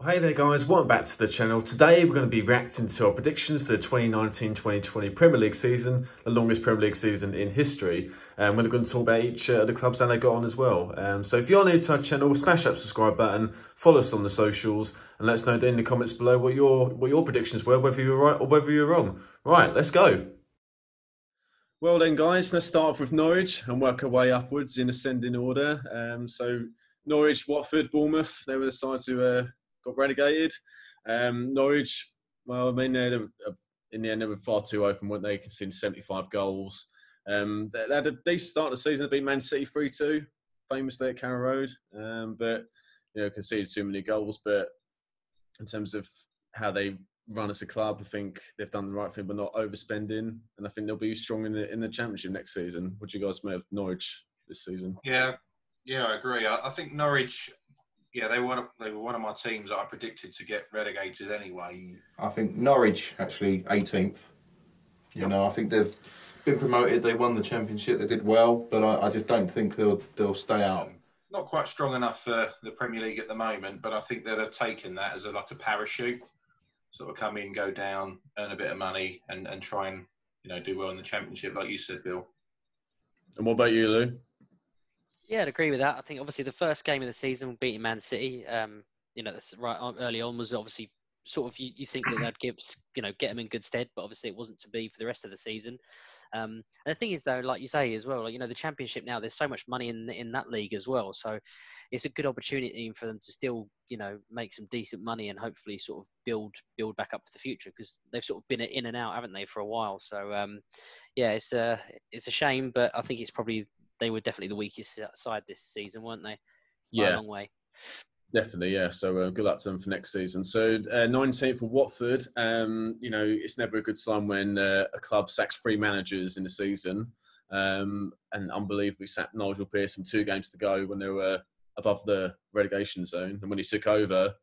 Hey there guys, welcome back to the channel. Today we're going to be reacting to our predictions for the 2019-2020 Premier League season, the longest Premier League season in history. And we're going to talk about each uh, of the clubs that they got on as well. Um, so if you're new to our channel, smash that subscribe button, follow us on the socials, and let us know in the comments below what your what your predictions were, whether you were right or whether you were wrong. Right, let's go. Well then guys, let's start off with Norwich and work our way upwards in ascending order. Um, so Norwich, Watford, Bournemouth, they were the side to uh, got relegated. Um, Norwich, well, I mean, they were, in the end, they were far too open, weren't they? Conceding 75 goals. Um, they, had a decent start of the season. They beat Man City 3 2, famously at Carrow Road. Um, but, you know, conceded too many goals. But in terms of how they run as a club, I think they've done the right thing by not overspending. And I think they'll be strong in the in the Championship next season. What do you guys make of Norwich this season? Yeah, yeah, I agree. I think Norwich yeah, they were they were one of my teams that I predicted to get relegated anyway. I think Norwich actually 18th. You yep. know, I think they've been promoted. They won the championship. They did well, but I, I just don't think they'll they'll stay out. Um, not quite strong enough for the Premier League at the moment, but I think they'd have taken that as a, like a parachute, sort of come in, go down, earn a bit of money, and and try and you know do well in the championship, like you said, Bill. And what about you, Lou? Yeah, I'd agree with that. I think obviously the first game of the season beating Man City, um, you know, that's right early on was obviously sort of you, you think that they'd give you know get them in good stead, but obviously it wasn't to be for the rest of the season. Um, and the thing is though, like you say as well, like, you know, the championship now there's so much money in in that league as well, so it's a good opportunity for them to still you know make some decent money and hopefully sort of build build back up for the future because they've sort of been in and out, haven't they, for a while? So um, yeah, it's a it's a shame, but I think it's probably they were definitely the weakest side this season, weren't they? By yeah, a long way. Definitely, yeah. So uh, good luck to them for next season. So nineteenth uh, for Watford. Um, you know, it's never a good sign when uh, a club sacks three managers in the season. Um, and unbelievably sacked Nigel Pearson two games to go when they were above the relegation zone. And when he took over,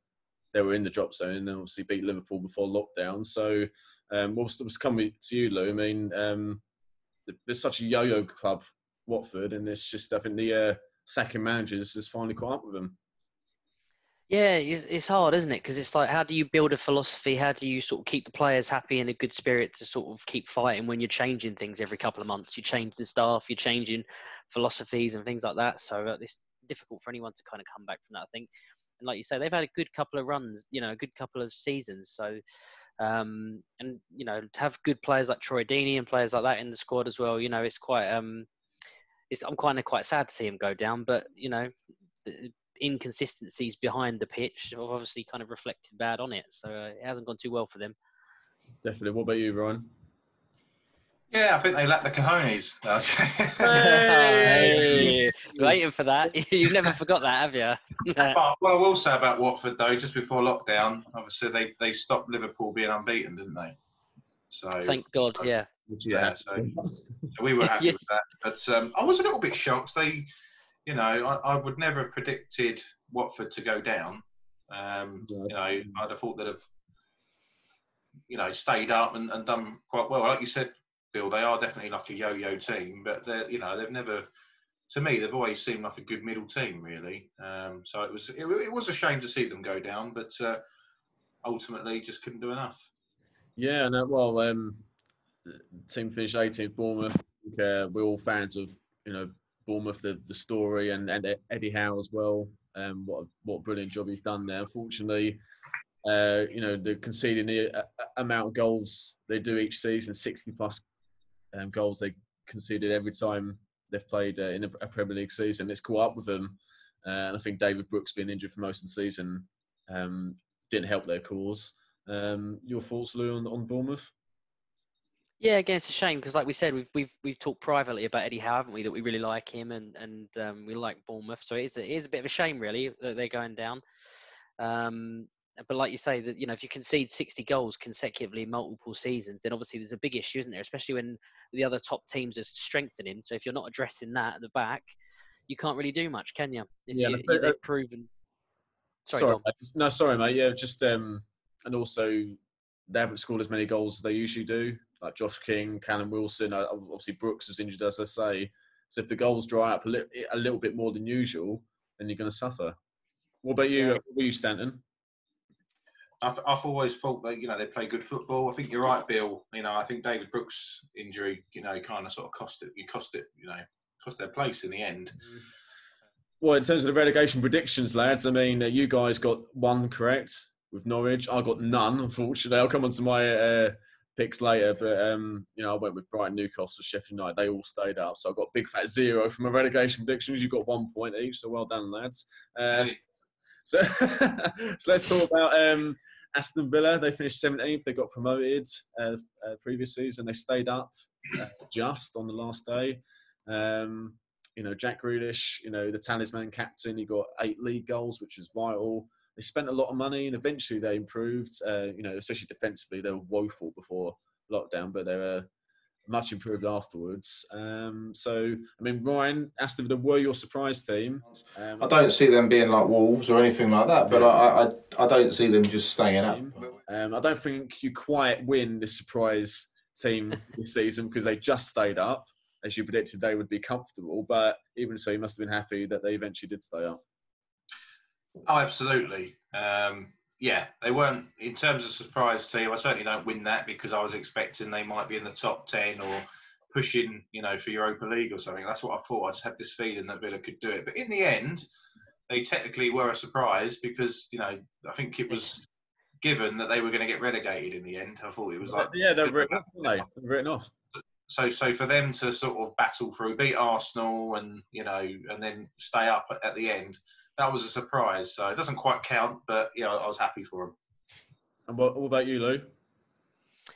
they were in the drop zone and obviously beat Liverpool before lockdown. So, um, what's, what's coming to you, Lou? I mean, um, there's such a yo-yo club Watford, and it's just I think the uh, second managers has finally caught up with them. Yeah, it's, hard, isn't it? Because it's like, how do you build a philosophy? How do you sort of keep the players happy in a good spirit to sort of keep fighting when you're changing things every couple of months? You're changing staff, you're changing philosophies and things like that. So uh, it's difficult for anyone to kind of come back from that. I think, and like you say, they've had a good couple of runs, you know, a good couple of seasons. So, um, and you know, to have good players like Troy Deeney and players like that in the squad as well, you know, it's quite um, it's, I'm kind of quite sad to see him go down, but you know, the inconsistencies behind the pitch have obviously kind of reflected bad on it. So uh, it hasn't gone too well for them. Definitely. What about you, Ryan? Yeah, I think they lack the cojones. hey, waiting for that. You've never forgot that, have you? but what I will say about Watford, though, just before lockdown, obviously they, they stopped Liverpool being unbeaten, didn't they? So thank God, yeah. Yeah, so, so we were happy with that. But um, I was a little bit shocked. They, you know, I, I would never have predicted Watford to go down. Um, You know, I'd have thought they'd have, you know, stayed up and, and done quite well. Like you said, Bill, they are definitely like a yo-yo team, but they're, you know, they've never. To me, they've always seemed like a good middle team, really. Um, so it was it, it, was a shame to see them go down, but uh, ultimately just couldn't do enough. Yeah, no, well, um, team finished 18th, Bournemouth. Uh, we're all fans of you know Bournemouth, the, the story, and, and Eddie Howe as well. Um, what what brilliant job he's done there. Unfortunately, uh, you know the conceding the uh, amount of goals they do each season, 60 plus um, goals they conceded every time they've played uh, in a, a, Premier League season. It's caught up with them, uh, and I think David Brooks being injured for most of the season um, didn't help their cause. Um, your thoughts, Lou, on, on Bournemouth? Yeah, again, it's a shame because, like we said, we've we've we've talked privately about Eddie Howe, haven't we? That we really like him and and um, we like Bournemouth. So it is a, it is a bit of a shame, really, that they're going down. Um, but like you say, that you know, if you concede 60 goals consecutively multiple seasons, then obviously there's a big issue, isn't there? Especially when the other top teams are strengthening. So if you're not addressing that at the back, you can't really do much, can you? If yeah, you, if they've proven. Sorry, sorry no, sorry, mate. Yeah, just um, and also they haven't scored as many goals as they usually do. Like Josh King, Callum Wilson, uh, obviously Brooks was injured, as I say. So if the goals dry up a, li- a little bit more than usual, then you're going to suffer. What about you? Yeah. Were you, Stanton? I've, I've always thought that you know they play good football. I think you're right, Bill. You know, I think David Brooks' injury, you know, kind of sort of cost it. You cost it, you know, cost their place in the end. Well, in terms of the relegation predictions, lads, I mean, uh, you guys got one correct with Norwich. I got none, unfortunately. I'll come on to my uh, picks later, but um, you know, I went with Brighton, Newcastle, Sheffield United. They all stayed up, so I got big fat zero from my relegation predictions. You got one point each, so well done, lads. Uh, so, so let's talk about um, Aston Villa. They finished 17th. They got promoted uh, uh, previous season. They stayed up uh, just on the last day. Um, you know, Jack Grealish, you know, the talisman captain, he got eight league goals, which is vital. They spent a lot of money and eventually they improved. Uh, you know, especially defensively, they were woeful before lockdown, but they were much improved afterwards. Um, so, I mean, Ryan, Aston Villa were your surprise team. Um, I don't see them being like Wolves or anything like that, but I, I, I don't see them just staying up. Um, I don't think you quite win the surprise team this season because they just stayed up as you predicted they would be comfortable. But even so, you must have been happy that they eventually did stay up. Oh, absolutely. Um, yeah, they weren't in terms of surprise team. I certainly don't win that because I was expecting they might be in the top ten or pushing, you know, for Europa League or something. That's what I thought. I just had this feeling that Villa could do it. But in the end, they technically were a surprise because you know I think it was given that they were going to get relegated in the end. I thought it was like yeah, they're written off. They? They're written off so so for them to sort of battle through, beat Arsenal, and you know, and then stay up at the end, that was a surprise. So it doesn't quite count, but yeah, I was happy for him. And what, what about you, Lou?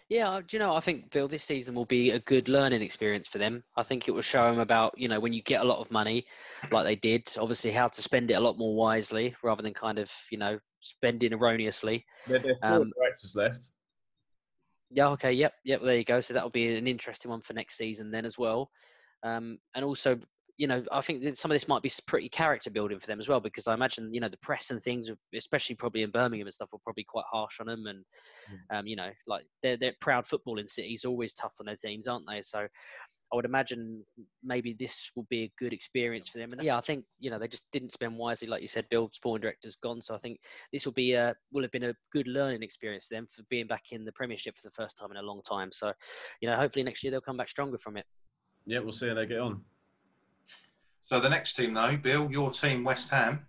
Yeah, uh, do you know? I think Bill, this season will be a good learning experience for them. I think it will show them about you know when you get a lot of money, like they did, obviously how to spend it a lot more wisely rather than kind of you know spending erroneously. There, there's four um, directors left. Yeah. Okay. Yep. Yep. There you go. So that'll be an interesting one for next season then as well. Um, and also, you know, I think that some of this might be pretty character building for them as well because I imagine you know the press and things, especially probably in Birmingham and stuff, were probably quite harsh on them. And mm. um, you know, like they're they're proud footballing cities, always tough on their teams, aren't they? So I would imagine maybe this will be a good experience for them. And yeah, I think you know they just didn't spend wisely, like you said. Bill, sporting director's gone, so I think this will be a will have been a good learning experience for them for being back in the Premiership for the first time in a long time. So, you know, hopefully next year they'll come back stronger from it. Yeah, we'll see how they get on. So the next team, though, Bill, your team, West Ham.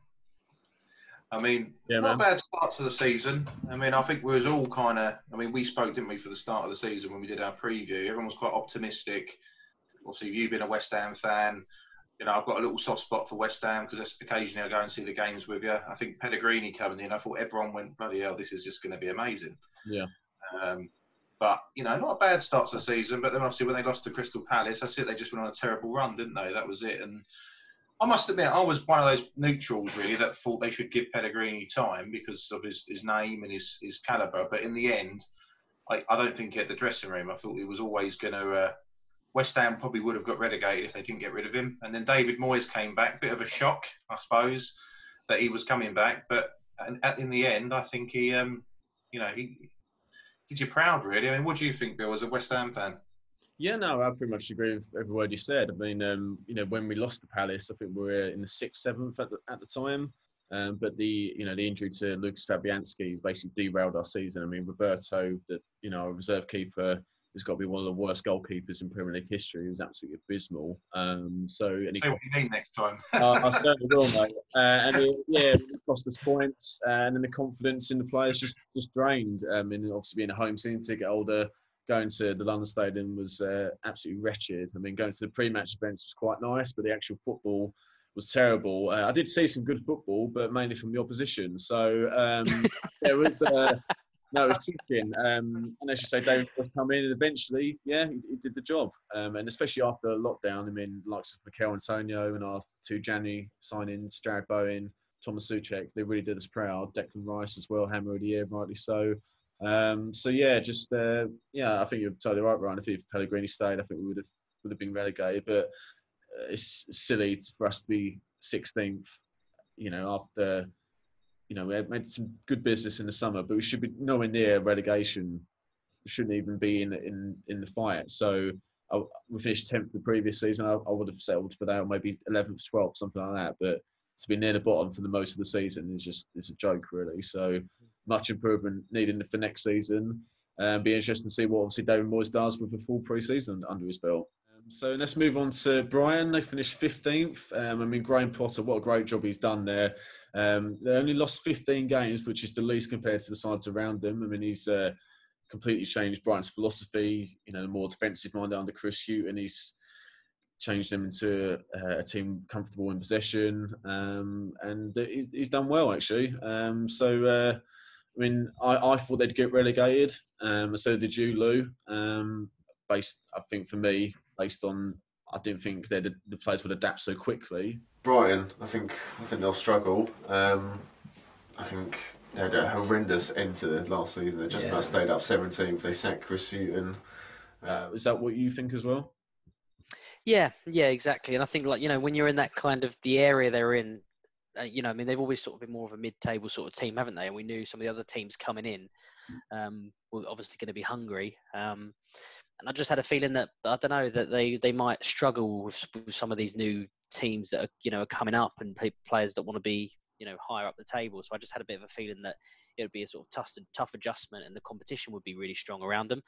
I mean, yeah, not man. bad start to the season. I mean, I think we was all kind of. I mean, we spoke, didn't we, for the start of the season when we did our preview? Everyone was quite optimistic obviously you've been a West Ham fan, you know, I've got a little soft spot for West Ham because occasionally I go and see the games with you. I think Pellegrini coming in, I thought everyone went, bloody hell, this is just going to be amazing. Yeah. Um, but, you know, not a bad start to the season. But then obviously when they lost to Crystal Palace, that's it. They just went on a terrible run, didn't they? That was it. And I must admit, I was one of those neutrals really that thought they should give Pellegrini time because of his, his name and his, his calibre. But in the end, I, I don't think at the dressing room, I thought he was always going to. Uh, West Ham probably would have got relegated if they didn't get rid of him. And then David Moyes came back, bit of a shock, I suppose, that he was coming back. But in the end, I think he, um, you know, he did you proud, really. I mean, what do you think, Bill, as a West Ham fan? Yeah, no, I pretty much agree with every word you said. I mean, um, you know, when we lost the Palace, I think we were in the sixth, seventh at the, at the time. Um, but the you know the injury to Lucas Fabianski basically derailed our season. I mean, Roberto, the you know reserve keeper, has got to be one of the worst goalkeepers in Premier League history. He was absolutely abysmal. Um, so, and he, Say what you mean next time. uh, I certainly will, mate. Uh, and it, yeah, cost us points, uh, and then the confidence in the players just just drained. Um, and obviously being a home season get holder, going to the London Stadium was uh, absolutely wretched. I mean, going to the pre-match events was quite nice, but the actual football was terrible. Uh, I did see some good football, but mainly from the opposition. So um, there was. Uh, no, it's chicken. Um, and as you say, David was come in, and eventually, yeah, he, he did the job. Um, and especially after lockdown, I mean, like Michail Antonio and our two January signings, Jarrod Bowen, Thomas Soucek, they really did us proud. Declan Rice as well, Hammer of the Year, rightly so. Um, so yeah, just uh, yeah, I think you're totally right, Ryan. If Pellegrini stayed, I think we would have would have been relegated. But uh, it's silly for us to be 16th, you know, after you know, we made some good business in the summer, but we should be nowhere near relegation. We shouldn't even be in in in the fight. So I, we finished tenth the previous season. I, I, would have settled for that, or maybe eleventh, twelfth, something like that. But to be near the bottom for the most of the season is just is a joke, really. So much improvement needed for next season. Um, be interesting to see what obviously David Moyes does with a full pre-season under his belt. Um, so let's move on to Brighton. They finished 15th. Um, I mean, Graham Potter, what a great job he's done there. Um, they only lost 15 games, which is the least compared to the sides around them. I mean, he's uh, completely changed Brighton's philosophy. You know, a more defensive minded under Chris Hughton. He's changed them into uh, a team comfortable in possession, um, and he's, he's, done well actually. Um, so, uh, I mean, I, I, thought they'd get relegated, um, so did you, Lou. Um, based, I think, for me, based on I didn't think the, the players would adapt so quickly. Brighton, I think, I think they'll struggle. Um, I think they had a horrendous end to last season. They just yeah. about stayed up 17th. They sacked Chris Hughton. Uh, is that what you think as well? Yeah, yeah, exactly. And I think like you know when you're in that kind of the area they're in, uh, you know, I mean they've always sort of been more of a mid-table sort of team, haven't they? And we knew some of the other teams coming in um, were obviously going to be hungry. Um, and I just had a feeling that I don't know that they they might struggle with, with some of these new teams that are you know are coming up and players that want to be you know higher up the table. So I just had a bit of a feeling that it would be a sort of tough, tough adjustment, and the competition would be really strong around them.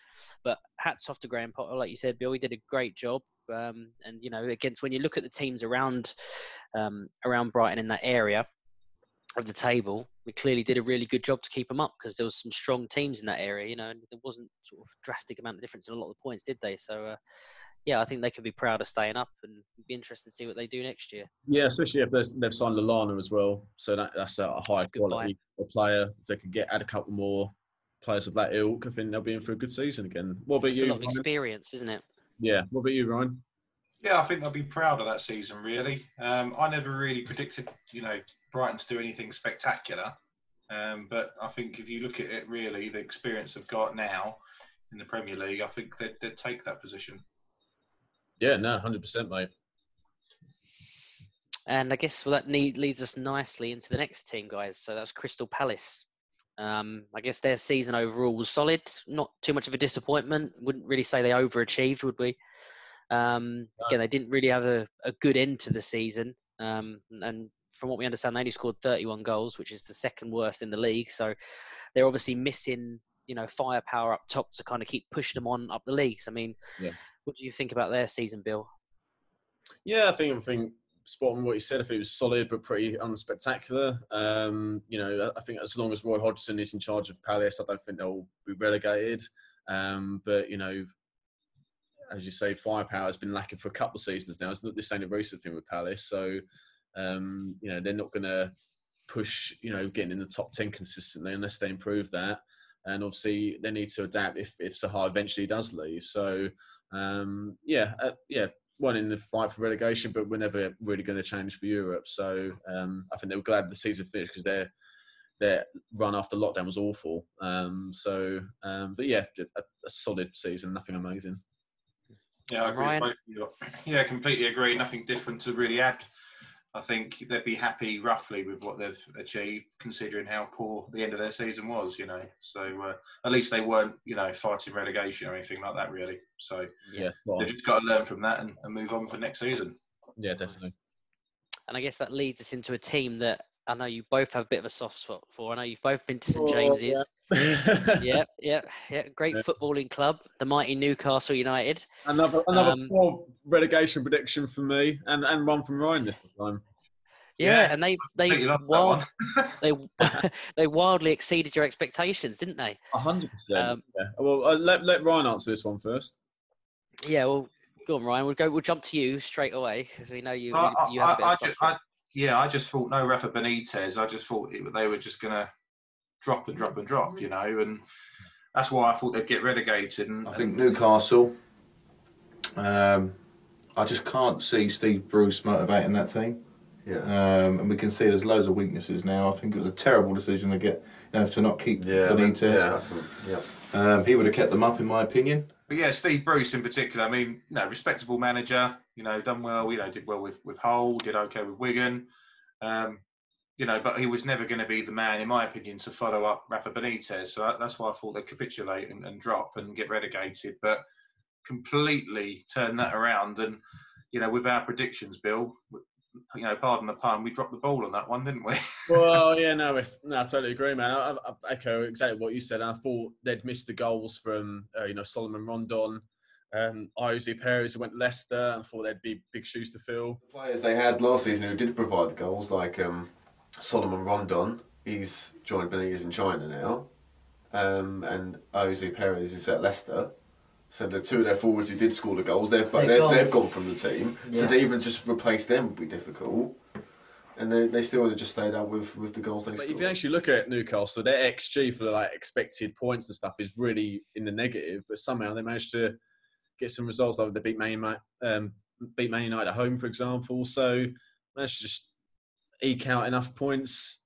But hats off to Graham Potter, like you said, Bill. He did a great job. Um, and you know, against when you look at the teams around um, around Brighton in that area of the table, we clearly did a really good job to keep them up because there was some strong teams in that area. You know, and there wasn't sort of drastic amount of difference in a lot of the points, did they? So. Uh, yeah, I think they could be proud of staying up and be interested to see what they do next year. Yeah, especially if they've signed Lallana as well. So that, that's a high quality player. If they could get add a couple more players of that ilk, I think they'll be in for a good season again. What about it's you? A lot of experience, isn't it? Yeah. What about you, Ryan? Yeah, I think they'll be proud of that season. Really, um, I never really predicted, you know, Brighton to do anything spectacular. Um, but I think if you look at it, really, the experience they've got now in the Premier League, I think they'd, they'd take that position. Yeah, no, hundred percent, mate. And I guess well, that need, leads us nicely into the next team, guys. So that's Crystal Palace. Um, I guess their season overall was solid. Not too much of a disappointment. Wouldn't really say they overachieved, would we? Um, again, they didn't really have a, a good end to the season. Um, and from what we understand, they only scored 31 goals, which is the second worst in the league. So they're obviously missing, you know, firepower up top to kind of keep pushing them on up the leagues. I mean, yeah. What do you think about their season, Bill? Yeah, I think I think spot on what you said. I think it was solid but pretty unspectacular. Um, you know, I think as long as Roy Hodgson is in charge of Palace, I don't think they'll be relegated. Um, but you know, as you say, firepower has been lacking for a couple of seasons now. It's not this ain't a recent thing with Palace, so um, you know they're not going to push. You know, getting in the top ten consistently unless they improve that. And obviously, they need to adapt if if Zaha eventually does leave. So um, yeah, uh, yeah, one in the fight for relegation, but we're never really going to change for Europe. So um, I think they were glad the season finished because their their run after lockdown was awful. Um, so, um, but yeah, a, a, solid season, nothing amazing. Yeah, I agree. Yeah, completely agree. Nothing different to really add I think they'd be happy roughly with what they've achieved, considering how poor the end of their season was. You know, so uh, at least they weren't, you know, fighting relegation or anything like that, really. So yeah, well, they've just got to learn from that and, and move on for next season. Yeah, definitely. And I guess that leads us into a team that I know you both have a bit of a soft spot for. I know you've both been to St James's. Oh, yeah. yeah, yeah, yeah. Great yeah. footballing club, the mighty Newcastle United. Another another um, poor relegation prediction for me, and, and one from Ryan this time. Yeah, yeah and they they wild, they they wildly exceeded your expectations, didn't they? hundred percent. Um, well, uh, let let Ryan answer this one first. Yeah, well, go on, Ryan. We'll go. We'll jump to you straight away because we know you. Uh, you have I, just, I, yeah, I just thought no Rafa Benitez. I just thought it, they were just going to drop and drop and drop, you know, and that's why I thought they'd get relegated. And, I think Newcastle. Um, I just can't see Steve Bruce motivating that team. Yeah. Um, and we can see there's loads of weaknesses now. I think it was a terrible decision to get you know, to not keep yeah, Benitez. Yeah, yeah. Um, he would have kept them up, in my opinion. But yeah, Steve Bruce in particular. I mean, you know, respectable manager. You know, done well. You know, did well with with Hull. Did okay with Wigan. Um, you know, but he was never going to be the man, in my opinion, to follow up Rafa Benitez. So that's why I thought they'd capitulate and, and drop and get relegated. But completely turn that around. And you know, with our predictions, Bill, you know, pardon the pun, we dropped the ball on that one, didn't we? well, yeah, no, no, I totally agree, man. I, I, echo exactly what you said. I thought they'd missed the goals from, uh, you know, Solomon Rondon, um, Ayoze Perez who went Leicester, and thought they'd be big shoes to fill. The players they had last season who did provide the goals, like um, Solomon Rondon, he's joined Benitez in China now, um, and Ayoze Perez is at Leicester. So the two of their forwards who did score the goals, they've they've, they've, gone. they've gone from the team. Yeah. So to even just replace them would be difficult. And they, they still would have just stayed out with, with the goals they but scored. If you actually look at Newcastle, their XG for the like expected points and stuff is really in the negative. But somehow they managed to get some results. Like they beat Man United, um, beat Man United at home, for example. So managed to just eke out enough points.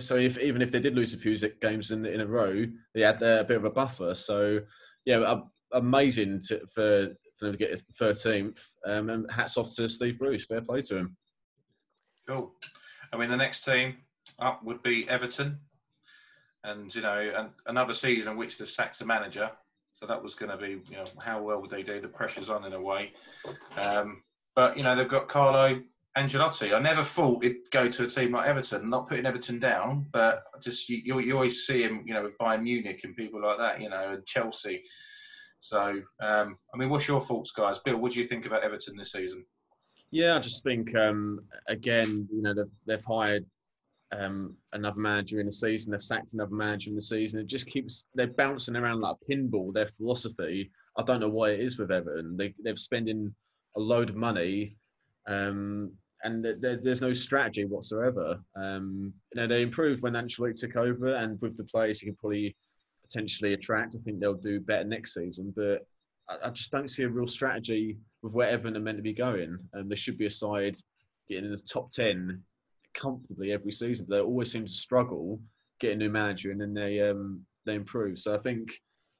So if even if they did lose a few games in in a row, they had a bit of a buffer. So yeah, amazing to, for for them to get thirteenth. Um, and hats off to Steve Bruce. Fair play to him. Cool. I mean, the next team up would be Everton, and you know, and another season in which they've sacked the manager. So that was going to be, you know, how well would they do? The pressure's on in a way. Um, but you know, they've got Carlo Ancelotti. I never thought it'd go to a team like Everton. Not putting Everton down, but just you, you always see him, you know, with Bayern Munich and people like that, you know, and Chelsea. So, um, I mean, what's your thoughts, guys? Bill, what do you think about Everton this season? Yeah, I just think um, again, you know, they've, they've hired um, another manager in the season. They've sacked another manager in the season. It just keeps they're bouncing around like a pinball. Their philosophy, I don't know what it is with Everton. They they're spending a load of money um, and there, there's no strategy whatsoever. Um, you know, they improved when Ancelotti took over, and with the players he can probably potentially attract, I think they'll do better next season. But I, I just don't see a real strategy with where Everton are meant to be going. And um, there should be a side getting in the top ten comfortably every season, but they always seem to struggle getting a new manager, and then they um, they improve. So I think.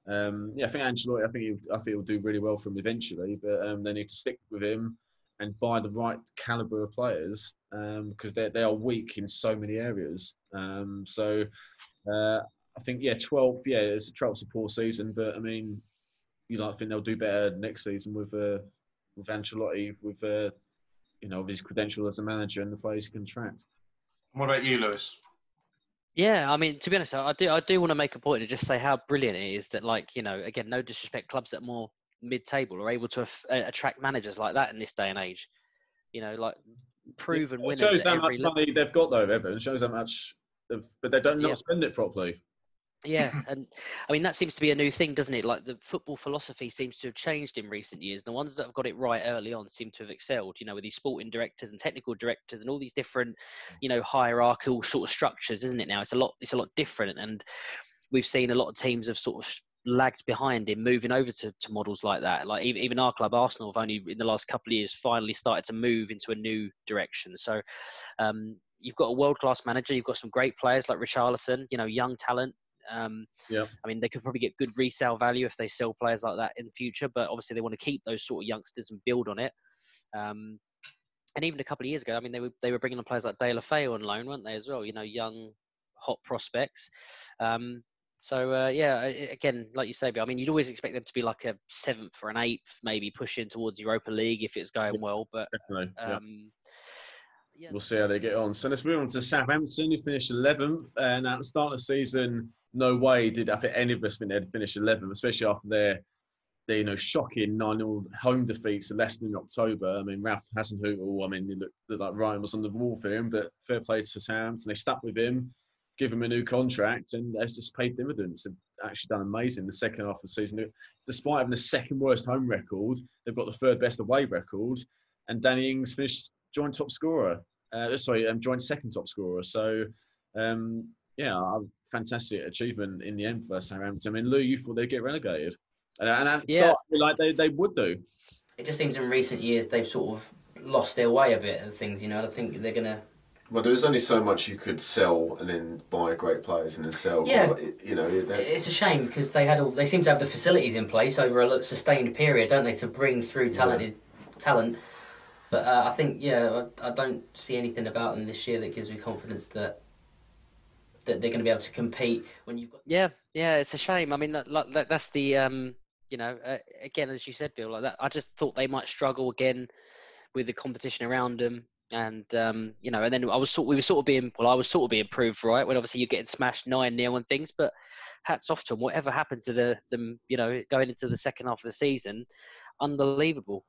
Um, yeah, I think Ancelotti. I think he'll, I think he'll do really well for him eventually, but um, they need to stick with him and buy the right caliber of players because um, they they are weak in so many areas. Um, so uh, I think yeah, twelve yeah, it's a 12's a poor season, but I mean, you know, I think they'll do better next season with uh, with Ancelotti with uh, you know his credential as a manager and the players he can attract. What about you, Lewis? Yeah, I mean, to be honest, I do I do want to make a point to just say how brilliant it is that, like, you know, again, no disrespect, clubs that are more mid-table are able to af- uh, attract managers like that in this day and age. You know, like proven yeah, winners. It shows how much money they've got though, Everton. It shows how much, but they don't yeah. not spend it properly. Yeah, and I mean that seems to be a new thing, doesn't it? Like the football philosophy seems to have changed in recent years. The ones that have got it right early on seem to have excelled. You know, with these sporting directors and technical directors and all these different, you know, hierarchical sort of structures, isn't it? Now it's a lot. It's a lot different, and we've seen a lot of teams have sort of lagged behind in moving over to, to models like that. Like even, even our club, Arsenal, have only in the last couple of years finally started to move into a new direction. So um, you've got a world class manager, you've got some great players like Richarlison, you know, young talent. Um, yeah. I mean, they could probably get good resale value if they sell players like that in future, but obviously they want to keep those sort of youngsters and build on it. Um, and even a couple of years ago, I mean, they were they were bringing on players like Deulofeu on loan, weren't they as well? You know, young, hot prospects. Um, so uh, yeah, again, like you say, I mean, you'd always expect them to be like a seventh or an eighth, maybe pushing towards Europa League if it's going well. But um, yeah. we'll see how they get on. So let's move on to Southampton, who finished 11th, and at the start of the season, no way did I think any of us think they'd finish 11th, especially after their their you know shocking 9 0 home defeats to Leicester in October. I mean, Ralph Hasenhüttl, I mean, he looked, looked like Ryan was on the wall for him, but fair play to Southampton. They stuck with him give him a new contract, and it's just paid dividends. They've actually done amazing the second half of the season. Despite having the second worst home record, they've got the third best away record, and Danny Ings finished joint top scorer. Uh, sorry, um, joint second top scorer. So, um, yeah, fantastic achievement in the end for Southampton. I mean, Lou, you thought they'd get relegated, and, and yeah, like they, they would do. It just seems in recent years they've sort of lost their way a bit of things. You know, I think they're gonna well, there's only so much you could sell and then buy great players and then sell. Yeah, you know, it's a shame because they had all. They seem to have the facilities in place over a sustained period, don't they, to bring through talented yeah. talent. But uh, I think, yeah, I, I, don't see anything about them this year that gives me confidence that that they're going to be able to compete when you've got. Yeah, yeah, it's a shame. I mean, that, that that's the um, you know, uh, again, as you said, Bill, like that. I just thought they might struggle again with the competition around them. And um, you know, and then I was sort we were sort of being well, I was sort of being proved right when obviously you're getting smashed nine nil and things. But hats off to them. Whatever happened to the them, you know, going into the second half of the season, unbelievable.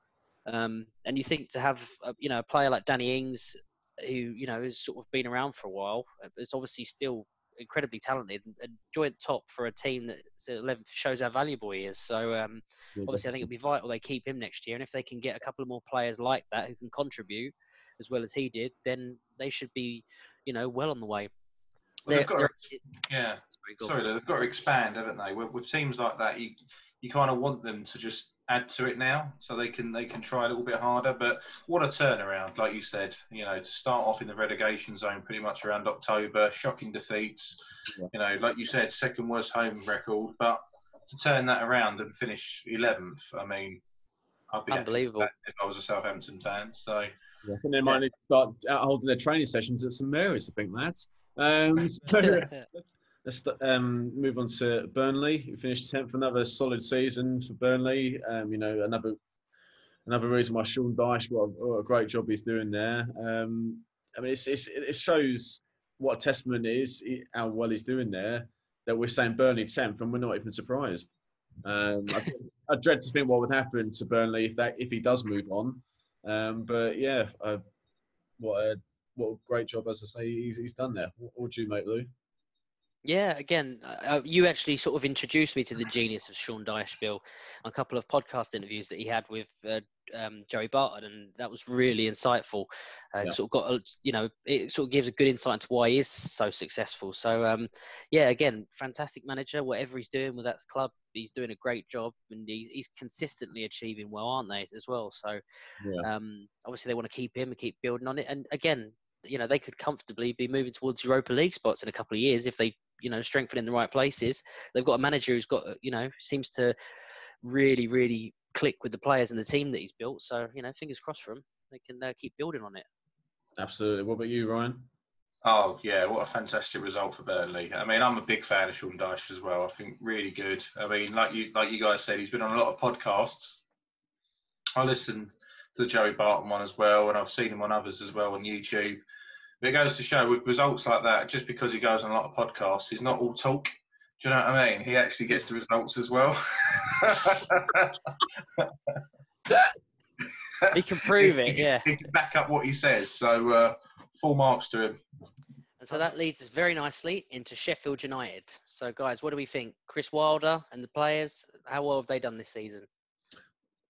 Um, and you think to have a, you know a player like Danny Ings, who you know has sort of been around for a while, is obviously still incredibly talented and joint top for a team that 11th shows how valuable he is. So um, obviously, I think it'll be vital they keep him next year, and if they can get a couple of more players like that who can contribute as well as he did, then they should be, you know, well on the way. Well, to, yeah, sorry, they've got to expand, haven't they? With, with teams like that, you you kind of want them to just add to it now, so they can they can try a little bit harder. But what a turnaround, like you said, you know, to start off in the relegation zone pretty much around October, shocking defeats. Yeah. You know, like you said, second worst home record, but to turn that around and finish 11th, I mean, I'd be unbelievable if I was a Southampton fan. So I think they might need to start holding their training sessions at St Mary's. I think that. Um, so let's um, move on to Burnley. We finished tenth. Another solid season for Burnley. Um, you know, another another reason why Sean Dyche, what a, what a great job he's doing there. Um, I mean, it's, it's, it shows what a testament is how well he's doing there. That we're saying Burnley tenth, and we're not even surprised. Um, I, I, dread to think what would happen to Burnley if that if he does move on. Um, but yeah, uh, what a what a great job, as I say, he's, he's done there. What, what do you make, Lou? Yeah, again, uh, uh, you actually sort of introduced me to the genius of Sean Dyche, Bill, on a couple of podcast interviews that he had with uh, um, Joey Barton, and that was really insightful. Uh, yeah. Sort of got, a, you know, it sort of gives a good insight into why he is so successful. So, um, yeah, again, fantastic manager. Whatever he's doing with that club, he's doing a great job, and he's, he's consistently achieving well, aren't they, as well? So, yeah. um, obviously, they want to keep him and keep building on it. And again, you know, they could comfortably be moving towards Europa League spots in a couple of years if they, you know, strengthen in the right places. They've got a manager who's got, you know, seems to really, really click with the players and the team that he's built. So, you know, fingers crossed for them. They can uh, keep building on it. Absolutely. What about you, Ryan? Oh yeah, what a fantastic result for Burnley. I mean, I'm a big fan of Sean Dyche as well. I think really good. I mean, like you like you guys said, he's been on a lot of podcasts. I listened to the Joey Barton one as well, and I've seen him on others as well on YouTube. But it goes to show with results like that, just because he goes on a lot of podcasts, he's not all talk. Do you know what I mean? He actually gets the results as well. he can prove it, yeah. He, can back up what he says. So, uh, full marks to him. And so that leads us very nicely into Sheffield United. So, guys, what do we think? Chris Wilder and the players, how well have they done this season?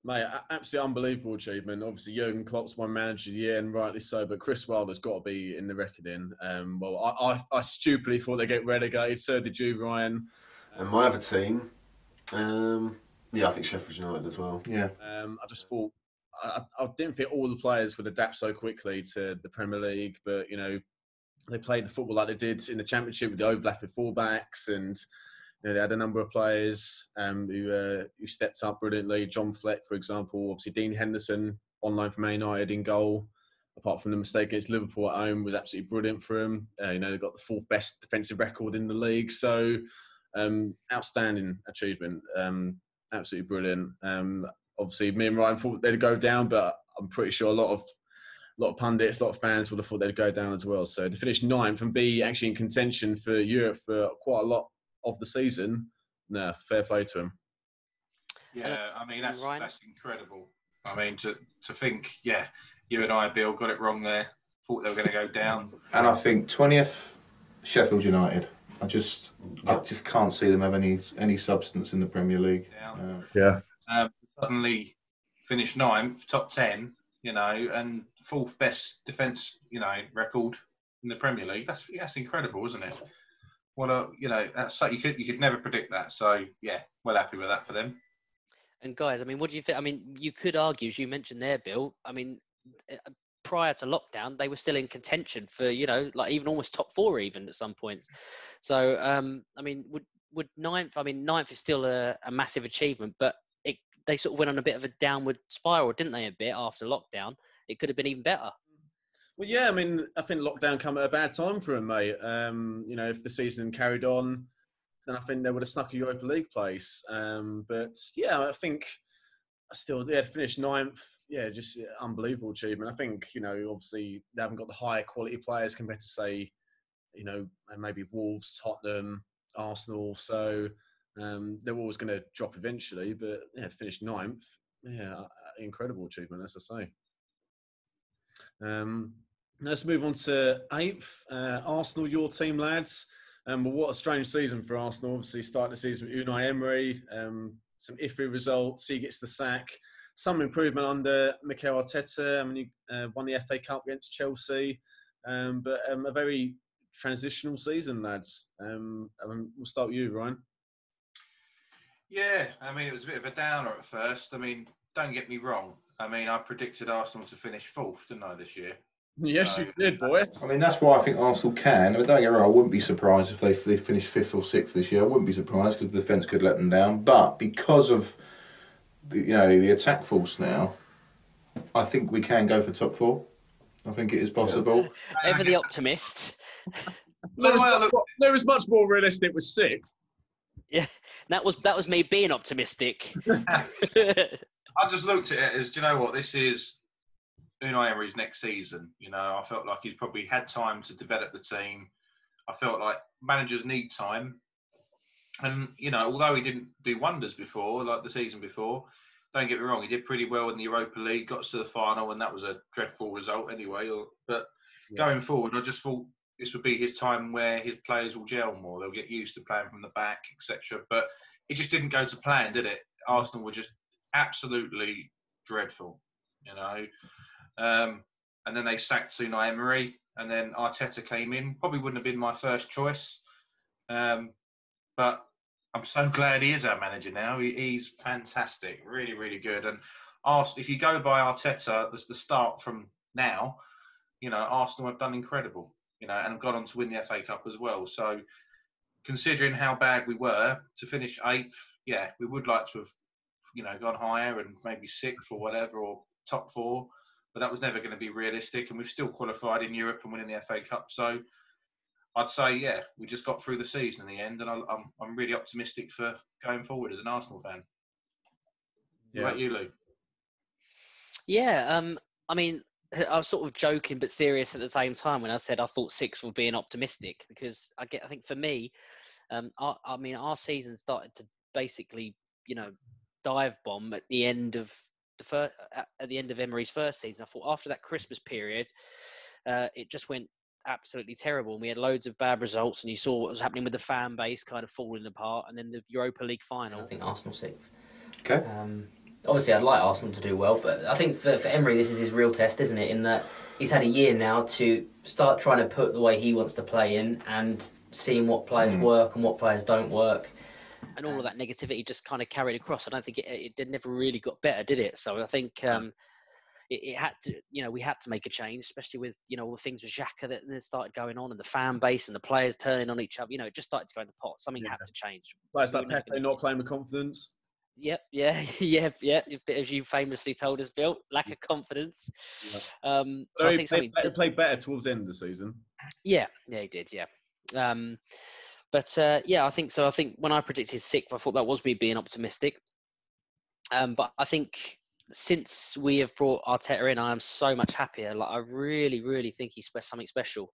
Mate, absolutely unbelievable achievement. Obviously, Jurgen Klopp's my manager, of the year, and rightly so. But Chris Wilder's got to be in the reckoning. Um, well, I, I, I, stupidly thought they'd get relegated. So did you, Ryan. And my other team, um, yeah, I think Sheffield United as well. Yeah. Um, I just thought I, I, didn't think all the players would adapt so quickly to the Premier League, but you know, they played the football like they did in the Championship with the overlapping fullbacks and you know, they had a number of players um, who uh, who stepped up brilliantly. John Fleck, for example, obviously Dean Henderson online for Man United in goal. Apart from the mistake against Liverpool at home, was absolutely brilliant for him. Uh, you know, they got the fourth best defensive record in the league, so um, outstanding achievement. Um, absolutely brilliant. Um, obviously, me and Ryan thought they'd go down, but I'm pretty sure a lot of a lot of pundits, a lot of fans would have thought they'd go down as well. So to finish ninth and be actually in contention for Europe for quite a lot of the season, no, fair play to him. Yeah, I mean that's that's incredible. I mean to to think, yeah, you and I, Bill, got it wrong there. Thought they were going to go down. And I think twentieth, Sheffield United. I just I just can't see them have any any substance in the Premier League. Uh, yeah. Um, suddenly finish ninth, top ten, you know, and fourth best defence, you know, record in the Premier League. That's that's incredible, isn't it? What a you know that's you could you could never predict that. So yeah, well happy with that for them. And guys, I mean, what do you think? I mean, you could argue, as you mentioned there, Bill. I mean, eh, prior to lockdown, they were still in contention for you know, like even almost top four, even at some points. So, um, I mean, would would ninth? I mean, ninth is still a, a massive achievement, but it they sort of went on a bit of a downward spiral, didn't they? A bit after lockdown, it could have been even better. Well, yeah, I mean, I think lockdown come at a bad time for him, mate. Um, you know, if the season carried on, then I think they would have snuck a Europa League place. Um, but yeah, I think I still, yeah, finished ninth. Yeah, just unbelievable achievement. I think you know, obviously they haven't got the higher quality players compared to say, you know, maybe Wolves, Tottenham, Arsenal. So um, they're always going to drop eventually, but yeah, finished ninth. Yeah, incredible achievement, as I say. Um, let's move on to eighth. Uh, Arsenal, your team, lads. Um, well, what a strange season for Arsenal. Obviously, starting the season with Unai Emery, um, some iffy results. He gets the sack. Some improvement under Mikel Arteta. I mean, he uh, won the FA Cup against Chelsea, um, but um, a very transitional season, lads. Um, we'll start with you, Ryan. Yeah, I mean, it was a bit of a downer at first. I mean, don't get me wrong. I mean, I predicted Arsenal to finish fourth, didn't I, this year? Yes, so, you did, uh, boy. I mean, that's why I think Arsenal can. I mean, don't get me wrong, I wouldn't be surprised if they, they finish fifth or sixth this year. I wouldn't be surprised because the defence could let them down. But because of the, you know the attack force now, I think we can go for top four. I think it is possible. Ever the optimist. there, was much, there was much more realistic with six. Yeah, that was that was me being optimistic. I just looked at it as, do you know what? This is Unai Emery's next season. You know, I felt like he's probably had time to develop the team. I felt like managers need time. And, you know, although he didn't do wonders before, like the season before, don't get me wrong, he did pretty well in the Europa League, got to the final, and that was a dreadful result anyway. But yeah. going forward, I just thought this would be his time where his players will gel more. They'll get used to playing from the back, etc. But it just didn't go to plan, did it? Arsenal were just absolutely dreadful, you know. Um, and then they sacked Unai Emery, and then Arteta came in. Probably wouldn't have been my first choice, um, but I'm so glad he is our manager now. He, he's fantastic, really, really good. And asked if you go by Arteta, the, the start from now, you know, Arsenal have done incredible, you know, and have gone on to win the FA Cup as well. So, considering how bad we were to finish eighth, yeah, we would like to have, you know, gone higher and maybe sixth or whatever, or top four but that was never going to be realistic. And we've still qualified in Europe and winning the FA Cup. So I'd say, yeah, we just got through the season in the end, and I'm I'm really optimistic for going forward as an Arsenal fan. Yeah. What about you, Lou? Yeah, um, I mean, I was sort of joking but serious at the same time when I said I thought six would be an optimistic because I get I think for me, um, I, I mean our season started to basically you know dive bomb at the end of the first at the end of Emery's first season. I thought after that Christmas period, uh, it just went absolutely terrible. And we had loads of bad results, and you saw what was happening with the fan base kind of falling apart. And then the Europa League final. I think Arsenal sixth. Okay. Um, obviously, I'd like Arsenal to do well, but I think for, for Emery, this is his real test, isn't it? In that he's had a year now to start trying to put the way he wants to play in and seeing what players mm. work and what players don't work and all of that negativity just kind of carried across. I don't think it, it never really got better, did it? So I think um, it, it, had to, you know, we had to make a change, especially with, you know, all the things with Xhaka that started going on and the fan base and the players turning on each other. You know, it just started to go in the pot. Something yeah. had to change. Players like Pepe not playing with confidence. Yep, yeah, yeah, yeah. As you famously told us, Bill, lack of confidence. Yeah. Um, so, so I think played, something played better towards the end of the season. Yeah, yeah, he did. Yeah. Um, but uh, yeah, I think so. I think when I predicted sixth, I thought that was me being optimistic. Um, but I think since we have brought Arteta in, I am so much happier. Like I really, really think he's something special.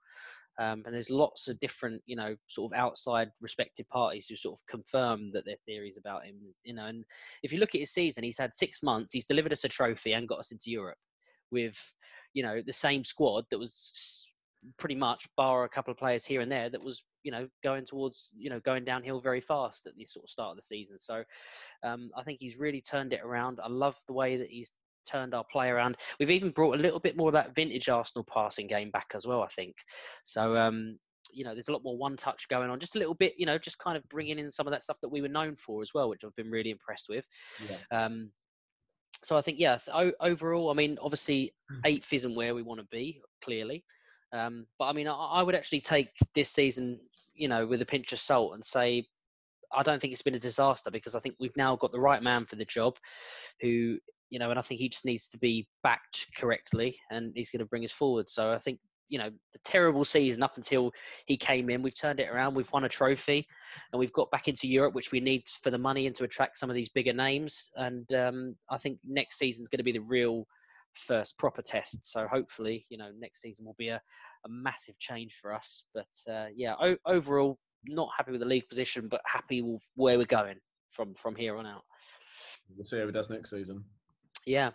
Um, and there's lots of different, you know, sort of outside respected parties who sort of confirm that their theories about him, you know. And if you look at his season, he's had six months. He's delivered us a trophy and got us into Europe with, you know, the same squad that was pretty much, bar a couple of players here and there, that was you know going towards you know going downhill very fast at the sort of start of the season. So um, I think he's really turned it around. I love the way that he's turned our play around. We've even brought a little bit more of that vintage Arsenal passing game back as well. I think so. Um, you know, there's a lot more one touch going on, just a little bit, you know, just kind of bringing in some of that stuff that we were known for as well, which I've been really impressed with. Yeah. Um, so I think, yeah, overall, I mean, obviously, hmm. eighth isn't where we want to be, clearly. Um, but I mean, I, I, would actually take this season you know, with a pinch of salt and say, I don't think it's been a disaster because I think we've now got the right man for the job who, you know, and I think he just needs to be backed correctly and he's going to bring us forward. So I think you know the terrible season up until he came in. We've turned it around. We've won a trophy, and we've got back into Europe, which we need for the money and to attract some of these bigger names. And um, I think next season's going to be the real first proper test. So hopefully, you know, next season will be a, a massive change for us. But uh, yeah, o- overall, not happy with the league position, but happy with where we're going from from here on out. We'll see how it does next season. Yeah,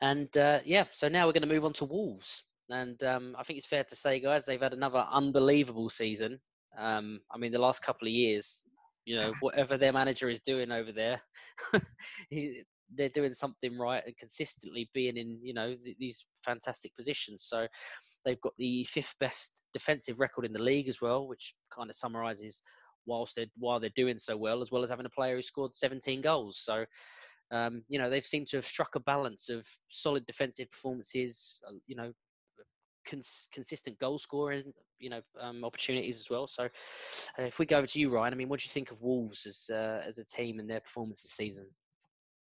and uh, yeah, so now we're going to move on to Wolves. And um, I think it's fair to say, guys, they've had another unbelievable season. Um, I mean, the last couple of years, you know, whatever their manager is doing over there, he, they're doing something right and consistently being in, you know, th- these fantastic positions. So they've got the fifth best defensive record in the league as well, which kind of summarises whilst they're while they're doing so well, as well as having a player who scored 17 goals. So um, you know, they've seemed to have struck a balance of solid defensive performances, uh, you know, cons- consistent goal scoring, you know, um, opportunities as well. So, uh, if we go over to you, Ryan, I mean, what do you think of Wolves as uh, as a team and their performance this season?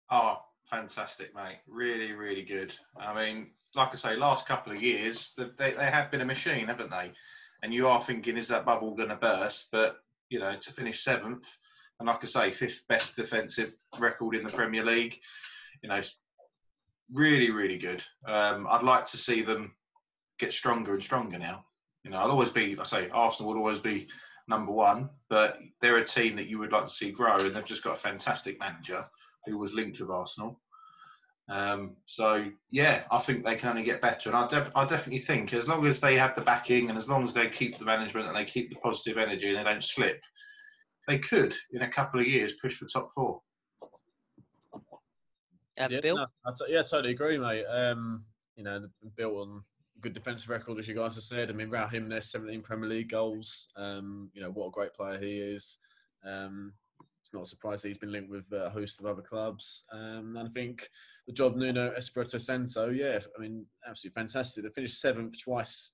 Oh, fantastic, mate! Really, really good. I mean, like I say, last couple of years they they have been a machine, haven't they? And you are thinking, is that bubble going to burst? But you know, to finish seventh and like I say, fifth best defensive record in the Premier League. You know, really, really good. Um, I'd like to see them get stronger and stronger now. You know, I'll always be, I say, Arsenal will always be number one, but they're a team that you would like to see grow, and they've just got a fantastic manager who was linked with Arsenal. Um, so yeah, I think they can only get better, and I, def- I definitely think as long as they have the backing and as long as they keep the management and they keep the positive energy and they don't slip, they could in a couple of years push for top four. Uh, yeah, Bill, no, I t- yeah, totally agree, mate. Um, you know, built on good defensive record, as you guys have said. I mean, Raul Jimenez, 17 Premier League goals. Um, you know, what a great player he is. Um, it's not a surprise that he's been linked with a host of other clubs. Um, and I think the job Nuno Espirito Santo, yeah, I mean, absolutely fantastic. They finished seventh twice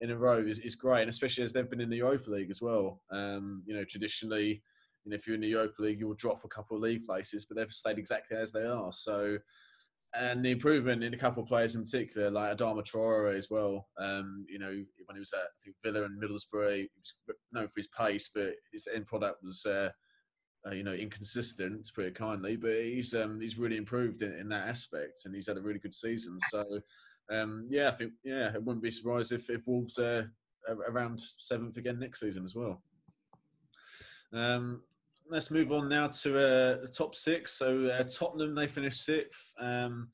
in a row is, is great, and especially as they've been in the Europa League as well. Um, you know, traditionally, you know, if you're in the Europa League, you'll drop a couple of league places, but they've stayed exactly as they are. So, and the improvement in a couple of players in particular, like Adama Traore as well. Um, you know, when he was at Villa and Middlesbrough, he was known for his pace, but his end product was. Uh, uh, you know, inconsistent, to put it kindly, but he's um, he's really improved in, in that aspect, and he's had a really good season. So, um, yeah, I think yeah, I wouldn't be surprised if, if Wolves are around seventh again next season as well. Um, let's move on now to uh, the top six. So uh, Tottenham they finished sixth. Um,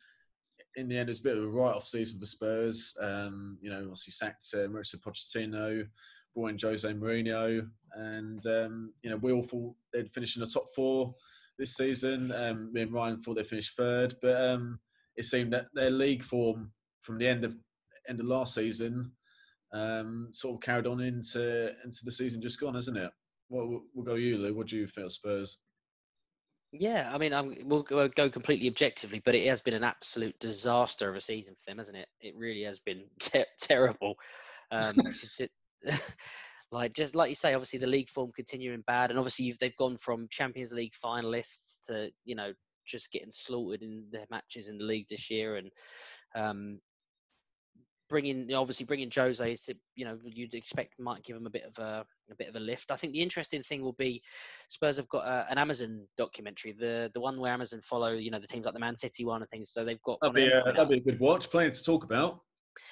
in the end, it's a bit of a write-off season for Spurs. Um, you know, obviously sacked uh, Mauricio Pochettino, brought in Jose Mourinho, and um, you know we all thought they'd finish in the top four this season. Um, me and Ryan thought they'd finish third, but um, it seemed that their league form from the end of end of last season, um, sort of carried on into into the season just gone, isn't it? Well, we'll go you, Lou. What do you feel, Spurs? Yeah, I mean, I'm, we'll go, go completely objectively, but it has been an absolute disaster of a season for them, hasn't it? It really has been ter- terrible. Um, like just like you say, obviously the league form continuing bad, and obviously they've gone from Champions League finalists to you know just getting slaughtered in their matches in the league this year, and um, bringing obviously bringing Jose, you know, you'd expect might give him a bit of a, a bit of a lift. I think the interesting thing will be Spurs have got a, an Amazon documentary, the the one where Amazon follow, you know, the teams like the Man City one and things. So they've got that'd be a, that'd be a good watch, plenty to talk about.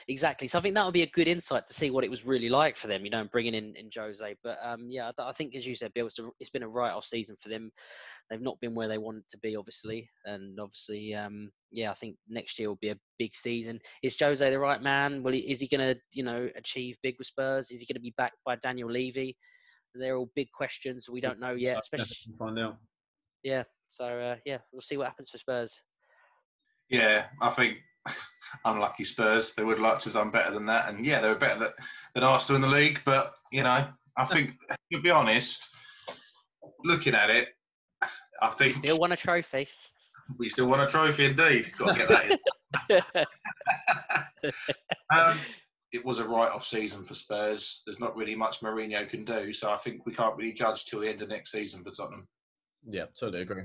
Exactly. So I think that would be a good insight to see what it was really like for them, you know, bringing in, in Jose. But um, yeah, I, I, think as you said, Bill, it's, a, it's been a write-off season for them. They've not been where they wanted to be, obviously, and obviously, um, yeah, I think next year will be a big season. Is Jose the right man? Well, is he going to, you know, achieve big with Spurs? Is he going to be backed by Daniel Levy? They're all big questions. We don't know yet. Especially find out. Yeah. So uh, yeah, we'll see what happens for Spurs. Yeah, I think unlucky Spurs. They would like to have done better than that. And yeah, they were better than, than Arsenal in the league. But, you know, I think, to be honest, looking at it, I think. We still won a trophy. We still won a trophy, indeed. Got to get that in. um, it was a write off season for Spurs. There's not really much Mourinho can do. So I think we can't really judge till the end of next season for Tottenham. Yeah, totally agree.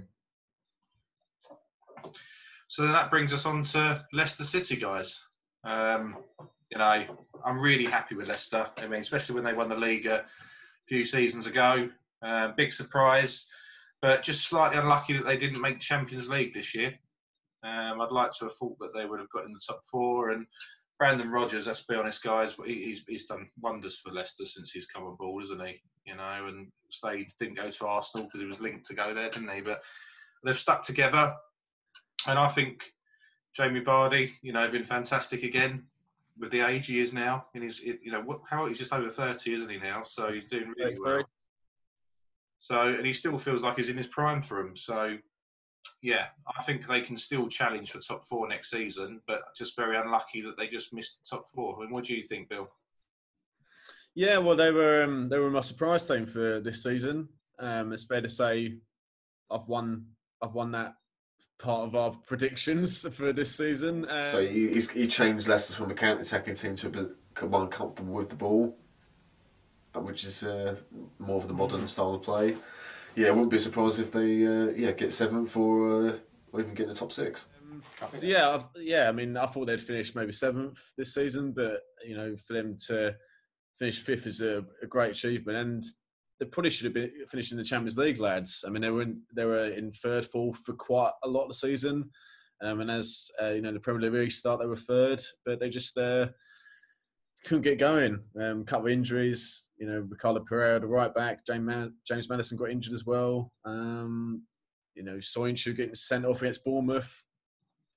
So then that brings us on to Leicester City, guys. Um, you know, I'm really happy with Leicester. I mean, especially when they won the league a few seasons ago. Uh, big surprise, but just slightly unlucky that they didn't make Champions League this year. Um, I'd like to have thought that they would have got in the top four. And Brendan Rodgers, let's be honest, guys, he's, he's done wonders for Leicester since he's come on board, hasn't he? You know, and stayed, didn't go to Arsenal because he was linked to go there, didn't he? But they've stuck together. And I think Jamie Vardy, you know, been fantastic again with the age he is now. And he's, you know, how he's just over 30, isn't he now? So he's doing really well. So, and he still feels like he's in his prime for him. So, yeah, I think they can still challenge for top four next season, but just very unlucky that they just missed the top four. I mean, what do you think, Bill? Yeah, well, they were um, they were my surprise team for this season. Um, it's fair to say, I've won I've won that part of our predictions for this season. Um, so you, you changed Leicester from a counter-attacking team to one comfortable with the ball, uh, which is uh, more of the modern style of play. Yeah, I wouldn't be surprised if they uh, yeah get seventh or, uh, or even get in the top six. Um, so yeah, I've, yeah. I mean, I thought they'd finish maybe seventh this season, but you know, for them to finish fifth is a, a great achievement, and they probably should have been finishing the Champions League, lads. I mean, they were in, they were in third, fourth for quite a lot of the season, um, and as uh, you know, the Premier League start, they were third, but they just uh, couldn't get going. Um, couple of injuries, you know, Ricardo Pereira, the right back, James, Man- James Maddison got injured as well. Um, you know, Soyuncu getting sent off against Bournemouth.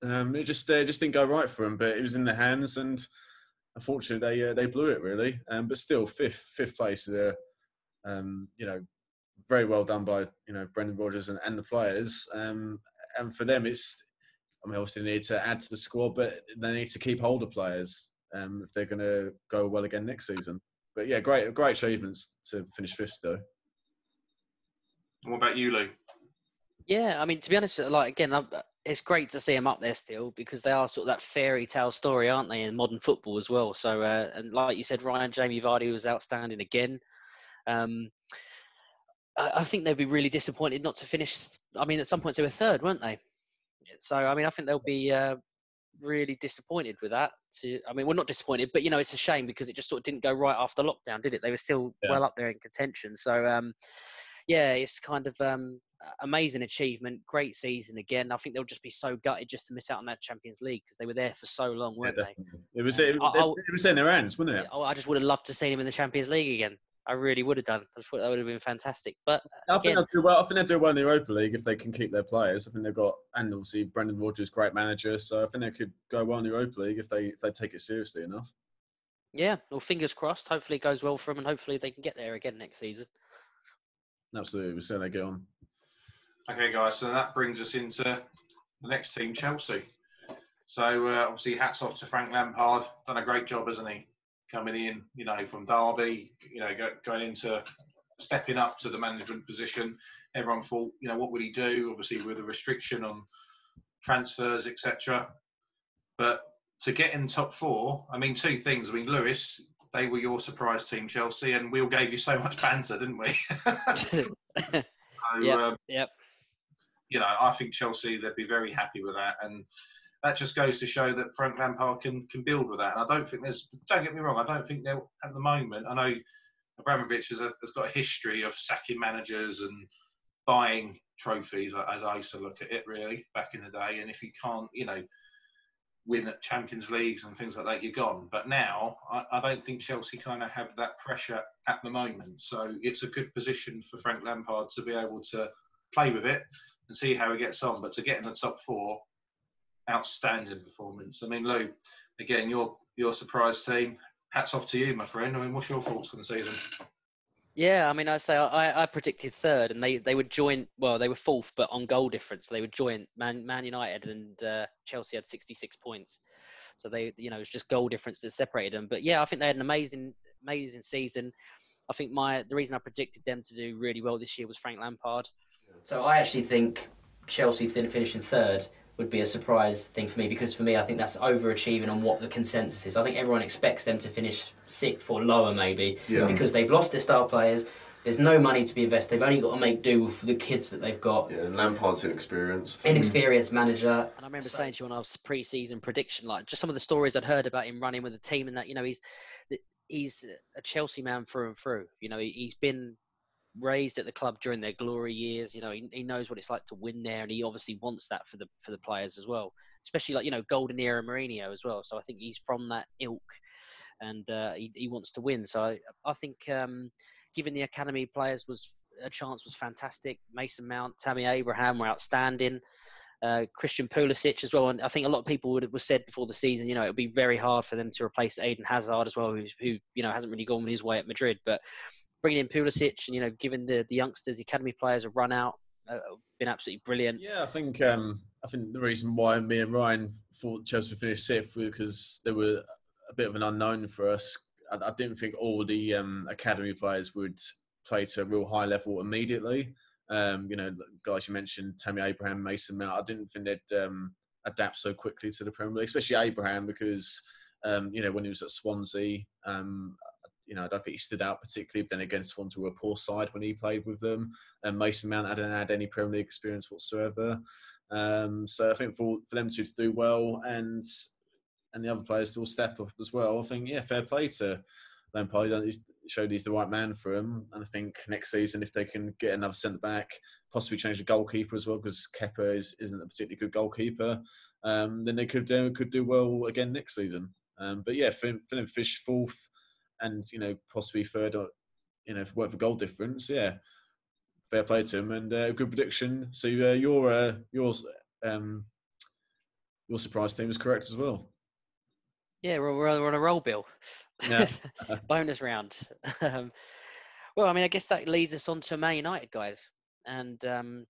Um, it just uh, just didn't go right for him, but it was in their hands, and unfortunately they uh, they blew it really. Um, but still, fifth fifth place is a um, you know very well done by you know Brendan Rodgers and, and the players. Um, and for them, it's I mean obviously they need to add to the squad, but they need to keep hold of players um, if they're going to go well again next season but yeah, great, great achievements to finish fifth though. What about you, Lou? Yeah, I mean, to be honest, like again, it's great to see them up there still because they are sort of that fairy tale story, aren't they, in modern football as well? So, uh, and like you said, Ryan Jamie Vardy was outstanding again. Um, I, I think they'd be really disappointed not to finish. I mean, at some points they were third, weren't they? So, I mean, I think they'll be uh, really disappointed with that. To I mean, we're not disappointed, but you know, it's a shame because it just sort of didn't go right after lockdown, did it? They were still yeah. well up there in contention. So um, yeah, it's kind of um, amazing achievement, great season again. I think they'll just be so gutted just to miss out on that Champions League because they were there for so long, weren't yeah, they? It was it, it, it, was in their hands, wasn't it? I, I just would have loved to see them in the Champions League again. I really would have done. I thought that would have been fantastic. But I again, think they'll do well. I think they'll do well in the Europa League if they can keep their players. I think they've got, and obviously Brendan Rodgers, great manager. So I think they could go well in the Europa League if they if they take it seriously enough. Yeah, well, fingers crossed. Hopefully, it goes well for them, and hopefully they can get there again next season. Absolutely, we'll see how they get on. Okay, guys. So that brings us into the next team, Chelsea. So uh, obviously, hats off to Frank Lampard. Done a great job, hasn't he? Coming in, you know, from Derby, you know, go, going into stepping up to the management position. Everyone thought, you know, what would he do? Obviously, with a restriction on transfers, etc. But to get in top four, I mean, two things. I mean, Lewis, they were your surprise team, Chelsea, and we all gave you so much banter, didn't we? so, yep. Um, yep. You know, I think Chelsea they'd be very happy with that, and that just goes to show that Frank Lampard can can build with that. And I don't think there's. Don't get me wrong. I don't think they're at the moment. I know Abramovich has, a, has got a history of sacking managers and buying trophies, uh, as I used to look at it really back in the day. And if you can't, you know, win at Champions Leagues and things like that, you're gone. But now, I, I don't think Chelsea kind of have that pressure at the moment. So it's a good position for Frank Lampard to be able to play with it and see how he gets on. But to get in the top four, outstanding performance. I mean, Lou, again, your your surprise team. Hats off to you, my friend. I mean, what's your thoughts on the season? Yeah, I mean, I say I, I predicted third, and they, they would join. Well, they were fourth, but on goal difference, they would join Man Man United and uh, Chelsea had 66 points, so they you know it was just goal difference that separated them. But yeah, I think they had an amazing amazing season. I think my the reason I predicted them to do really well this year was Frank Lampard. So I actually think Chelsea finished finishing third would be a surprise thing for me because for me, I think that's overachieving on what the consensus is. I think everyone expects them to finish sixth or lower, maybe, yeah. because they've lost their star players. There's no money to be invested. They've only got to make do with the kids that they've got. Yeah, Lampard's inexperienced. Inexperienced manager. And I remember saying to you when I was pre-season prediction, like just some of the stories I'd heard about him running with the team, and that you know he's he's a Chelsea man through and through. You know he's been raised at the club during their glory years. You know, he, he knows what it's like to win there, and he obviously wants that for the for the players as well. Especially like you know golden era Mourinho as well. So I think he's from that ilk, and uh, he he wants to win. So I, I think um, giving the academy players was a chance was fantastic. Mason Mount, Tammy Abraham were outstanding. Uh, Christian Pulisic as well, and I think a lot of people would have said before the season, you know, it would be very hard for them to replace Eden Hazard as well, who, who you know hasn't really gone his way at Madrid. But bringing in Pulisic and you know giving the the youngsters, the academy players a run out, uh, been absolutely brilliant. Yeah, I think um, I think the reason why me and Ryan thought Chelsea finished sixth was because they were a bit of an unknown for us. I, I didn't think all the um, academy players would play to a real high level immediately. Um, you know, guys you mentioned, Tammy Abraham, Mason Mount. I didn't think they'd um, adapt so quickly to the Premier League, especially Abraham, because um, you know when he was at Swansea, um, you know, I don't think he stood out particularly. But then again, Swansea were a poor side when he played with them. And Mason Mount hadn't had any Premier League experience whatsoever. Um, so I think for for them two to do well and and the other players to all step up as well, I think yeah, fair play to Lampard. He showed he's the right man for him, and I think next season if they can get another centre back, possibly change the goalkeeper as well because Kepa is, isn't a particularly good goalkeeper, um, then they could uh, could do well again next season. Um, but yeah, for fish fourth and you know possibly third or you know work for goal difference. Yeah, fair play to him and uh, good prediction. So uh, your uh, yours um, your surprise team is correct as well. Yeah, we're, we're on a roll, Bill. Yeah. Bonus round. um, well, I mean, I guess that leads us on to Man United, guys. And um,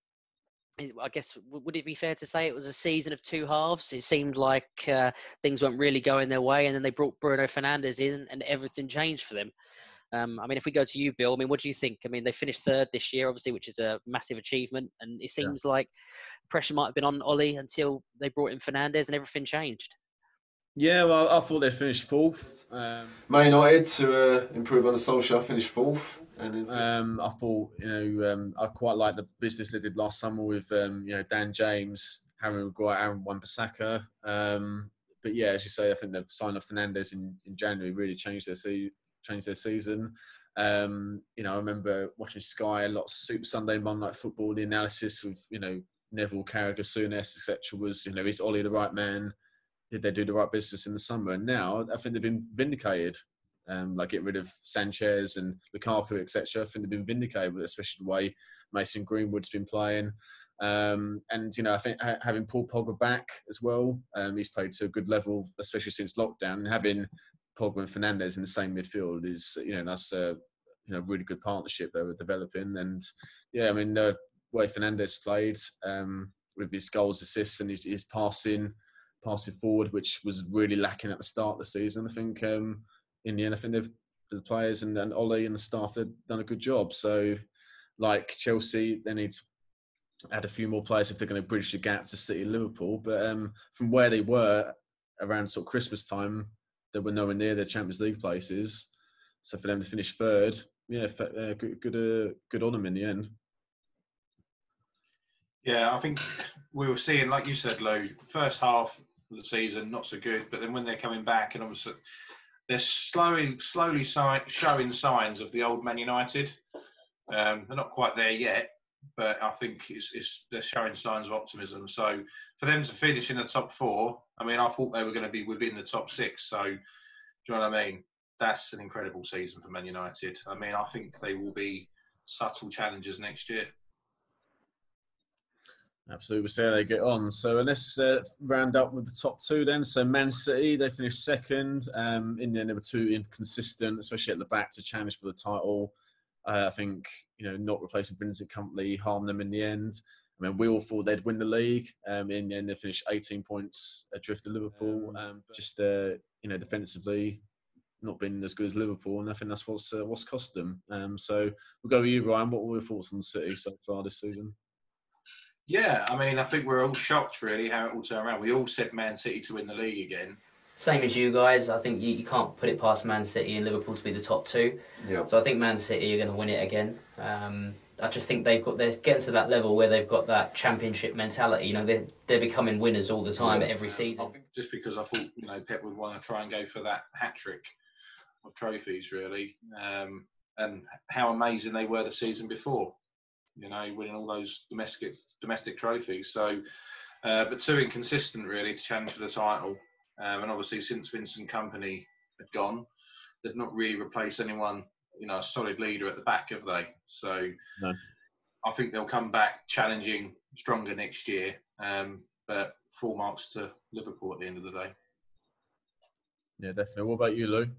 I guess would it be fair to say it was a season of two halves? It seemed like uh, things weren't really going their way, and then they brought Bruno Fernandes in, and everything changed for them. Um, I mean, if we go to you, Bill, I mean, what do you think? I mean, they finished third this year, obviously, which is a massive achievement, and it seems yeah. like pressure might have been on Ole until they brought in Fernandes, and everything changed. Yeah, well, I thought they finished fourth. Um, Man United to uh, improve on the Solskjaer finished fourth. Um, I thought, you know, um, I quite like the business they did last summer with, um, you know, Dan James, Harry Maguire, Aaron Wan-Bissaka. Um, but yeah, as you say, I think the sign of Fernandes in, in January really changed their se- changed their season. Um, you know, I remember watching Sky a lot of Super Sunday Monday Night Football. The analysis with you know Neville Carragher, Souness, etc. was you know is Ole the right man? Did they do the right business in the summer? And now I think they've been vindicated um, like get rid of Sanchez and Lukaku, etc. I think they've been vindicated, especially the way Mason Greenwood's been playing. Um, and you know, I think ha- having Paul Pogba back as well, um, he's played to a good level, especially since lockdown. And having Pogba and Fernandes in the same midfield is, you know, that's a you know really good partnership they were developing. And yeah, I mean, the way Fernandes played um, with his goals, assists, and his, his passing, passing forward, which was really lacking at the start of the season. I think um, in the end, I think they've the players and, and Ole and the staff have done a good job. So, like Chelsea, they need to add a few more players if they're going to bridge the gap to City Liverpool. But um, from where they were around sort of Christmas time, they were nowhere near their Champions League places. So for them to finish third, yeah, uh, good, good, uh, good on them in the end. Yeah, I think we were seeing, like you said, Lou, first half of the season not so good, but then when they're coming back, and obviously they're slowly, slowly si- showing signs of the old Man United. Um, they're not quite there yet, but I think it's, it's, they're showing signs of optimism. So for them to finish in the top four, I mean, I thought they were going to be within the top six. So do you know what I mean? That's an incredible season for Man United. I mean, I think they will be subtle challengers next year. Absolutely, we'll see how they get on. So let's uh, round up with the top two then. So Man City, they finished second. Um, in the number two, inconsistent, especially at the back to challenge for the title. Uh, I think you know not replacing Vincent Kompany harmed them in the end. I mean, we all thought they'd win the league. Um, in the end, they finished 18 points adrift of Liverpool. Um, just uh, you know, defensively, not been as good as Liverpool, and I think that's what's uh, what's cost them. Um, so we'll go with you, Ryan. What were your thoughts on City so far this season? Yeah, I mean, I think we're all shocked really how it all turned around. We all said Man City to win the league again. Same as you guys, I think you, you can't put it past Man City and Liverpool to be the top two. Yeah. So I think Man City are going to win it again. Um, I just think they've got they're getting to that level where they've got that championship mentality. You know, they're they're becoming winners all the time Yeah. every season. just because I thought you know Pep would want to try and go for that hat trick of trophies, really, um, and how amazing they were the season before. You know, winning all those domestic domestic trophies. So, uh, but too inconsistent really to challenge for the title. Um, and obviously, since Vincent Kompany had gone, they've not really replaced anyone. You know, a solid leader at the back, have they? So, No. I think they'll come back challenging stronger next year. Um, but full marks to Liverpool at the end of the day. Yeah, definitely. What about you, Lou?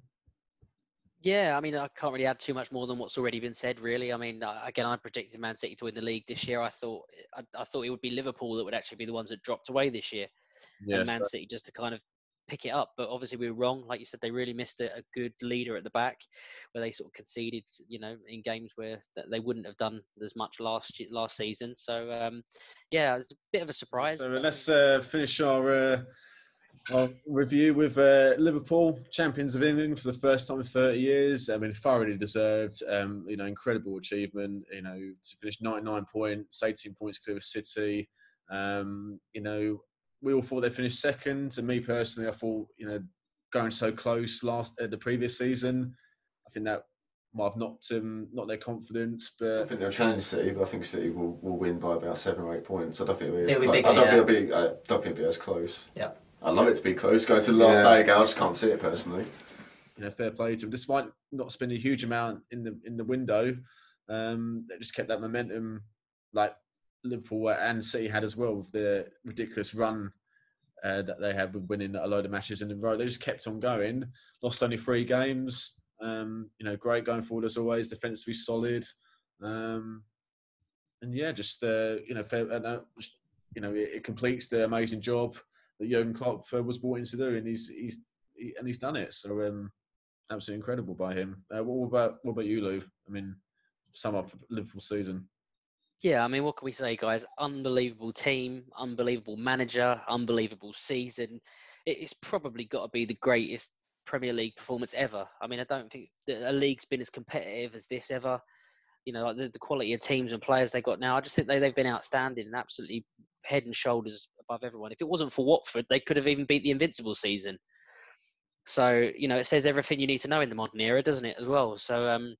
Yeah, I mean, I can't really add too much more than what's already been said. Really, I mean, uh, again, I predicted Man City to win the league this year. I thought, I, I thought it would be Liverpool that would actually be the ones that dropped away this year, Yeah, and Man City just to kind of pick it up. But obviously, we were wrong. Like you said, they really missed a, a good leader at the back, where they sort of conceded, you know, in games where they wouldn't have done as much last ye- last season. So, um, yeah, it's a bit of a surprise. So let's uh, finish our, uh, our review with uh, Liverpool, champions of England for the first time in 30 years. I mean, thoroughly deserved. Um, you know, incredible achievement. You know, to finish 99 points, 18 points clear of City. Um, you know, we all thought they finished second. And me personally, I thought, you know, going so close last uh, the previous season, I think that might have knocked um, not their confidence. But I think they'll challenge City, but I think City will, will win by about seven or eight points. I don't think it'll be as It'll be close. bigger, I don't yeah. think it'll be. I don't think it'll be as close. Yeah. I'd love it to be close. Go to the last Yeah. day again. I just can't see it personally. you know, fair play to them. Despite not spending a huge amount in the in the window, um, they just kept that momentum, like Liverpool and City had as well with the ridiculous run uh, that they had with winning a load of matches in a row. They just kept on going. Lost only three games. Um, you know, great going forward as always. Defensively solid. Um, and yeah, just uh, you know, fair, uh, you know, it, it completes the amazing job that Jurgen Klopp uh, was brought in to do, and he's he's he, and he's done it. So um, absolutely incredible by him. Uh, what about what about you, Lou? I mean, sum up Liverpool season. Yeah, I mean, what can we say, guys? Unbelievable team, unbelievable manager, unbelievable season. It's probably got to be the greatest Premier League performance ever. I mean, I don't think a league's been as competitive as this ever. You know, like the, the quality of teams and players they got now. I just think they, they've been outstanding and absolutely head and shoulders above everyone. If it wasn't for Watford, they could have even beat the Invincible season. So, you know, it says everything you need to know in the modern era, doesn't it, as well? So, um,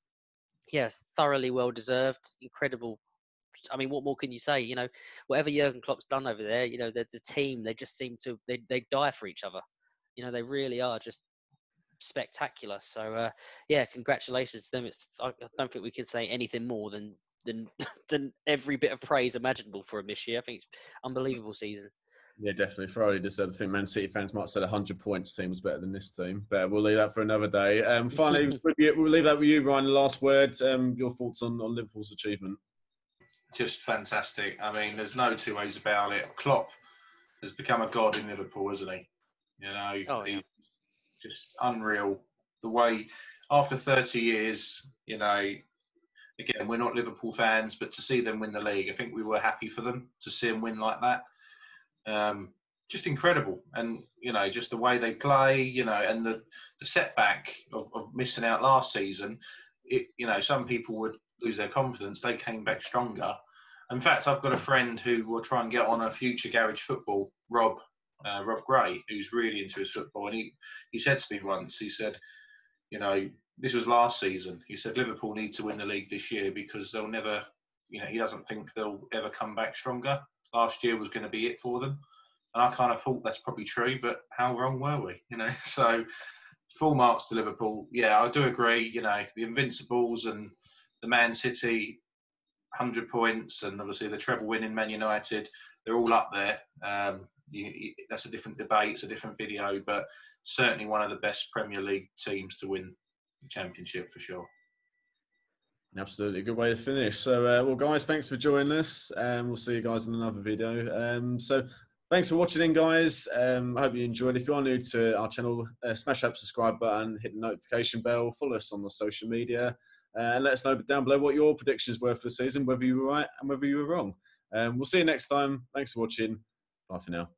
yes, thoroughly well deserved, incredible I mean, what more can you say? You know, whatever Jurgen Klopp's done over there, you know, the, the team, they just seem to, they, they die for each other. You know, they really are just spectacular. So, uh, yeah, congratulations to them. It's, I I don't think we can say anything more than, than, than every bit of praise imaginable for him this year. I think it's unbelievable season. Yeah, definitely. Thoroughly deserved. I think Man City fans might have said 100 points team was better than this team, but we'll leave that for another day. Um, finally, we'll leave that with you, Ryan. Last word. Um, your thoughts on, on Liverpool's achievement? just fantastic. I mean, there's no two ways about it. Klopp has become a god in Liverpool, hasn't he? You know, Oh, yeah. he's just unreal. The way after 30 years, you know, again, we're not Liverpool fans, but to see them win the league, I think we were happy for them to see them win like that. Um, just incredible, and you know, just the way they play, you know, and the the setback of, of missing out last season. It, you know, some people would lose their confidence. They came back stronger. In fact, I've got a friend who will try and get on a future garage football, Rob, uh, Rob Gray, who's really into his football, and he he said to me once, he said, you know, this was last season. He said Liverpool need to win the league this year because they'll never, you know, he doesn't think they'll ever come back stronger. Last year was going to be it for them, and I kind of thought that's probably true, but how wrong were we? You know, so full marks to Liverpool. Yeah, I do agree. You know, the Invincibles and the Man City, hundred points, and obviously the treble winning Man United. They're all up there. Um, you, you, that's a different debate. It's a different video, but certainly one of the best Premier League teams to win the championship for sure. Absolutely, a good way to finish. So, uh, well, guys, thanks for joining us, and we'll see you guys in another video. Um, so, thanks for watching in, guys. Um, I hope you enjoyed. If you are new to our channel, uh, smash that subscribe button, hit the notification bell, follow us on the social media, uh, and let us know down below what your predictions were for the season, whether you were right and whether you were wrong. Um, we'll see you next time. Thanks for watching. Bye for now.